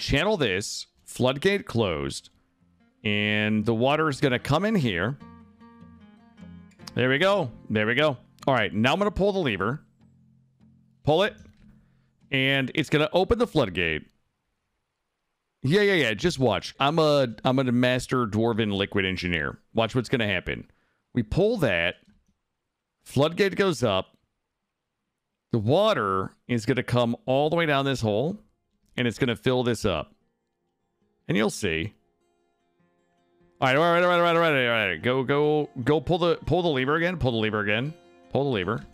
channel this, floodgate closed, and the water is going to come in here. There we go. There we go. All right, now I'm going to pull the lever. Pull it. And it's going to open the floodgate. Yeah, yeah, yeah. Just watch. I'm a I'm a master dwarven liquid engineer. Watch what's going to happen. We pull that. Floodgate goes up. The water is going to come all the way down this hole and it's going to fill this up. And you'll see. All right, all right, all right, all right, all right, all right. Go, go, go. Pull the pull the lever again. Pull the lever again. Pull the lever.